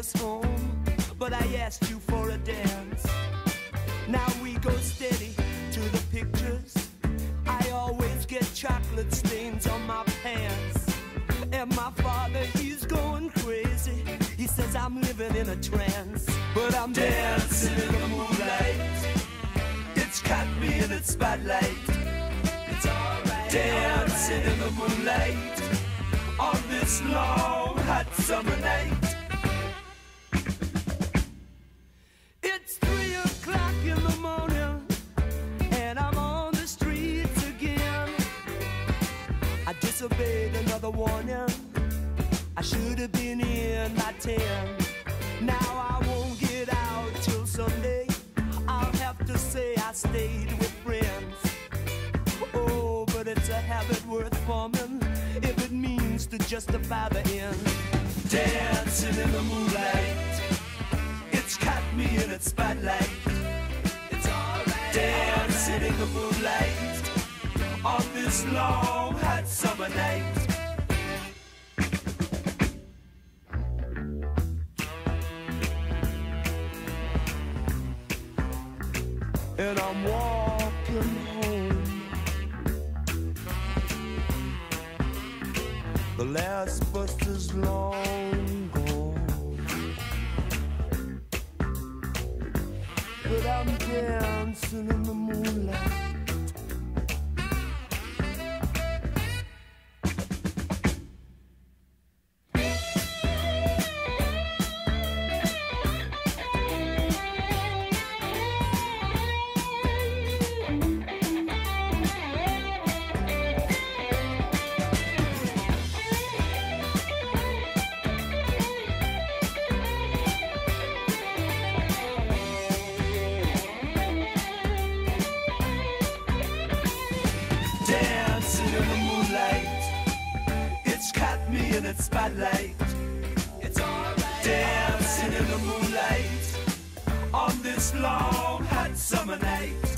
us home, but I asked you for a dance. Now we go steady to the pictures. I always get chocolate stains on my pants. And my father, he's going crazy. He says I'm living in a trance, but I'm dancing in the moonlight. It's caught me in its spotlight. It's alright. Dancing in the moonlight on this long hot summer night. I disobeyed another warning. I should have been in by ten. Now I won't get out till Sunday. I'll have to say I stayed with friends. Oh, but it's a habit worth forming if it means to justify the end. Dancing in the moonlight, it's caught me in its spotlight. It's alright. Dancing in the moonlight on this long hot summer night. and I'm walking home. The last bus is long gone, but I'm dancing in the moonlight. Its spotlight. It's alright. Dancing in the moonlight on this long hot summer night.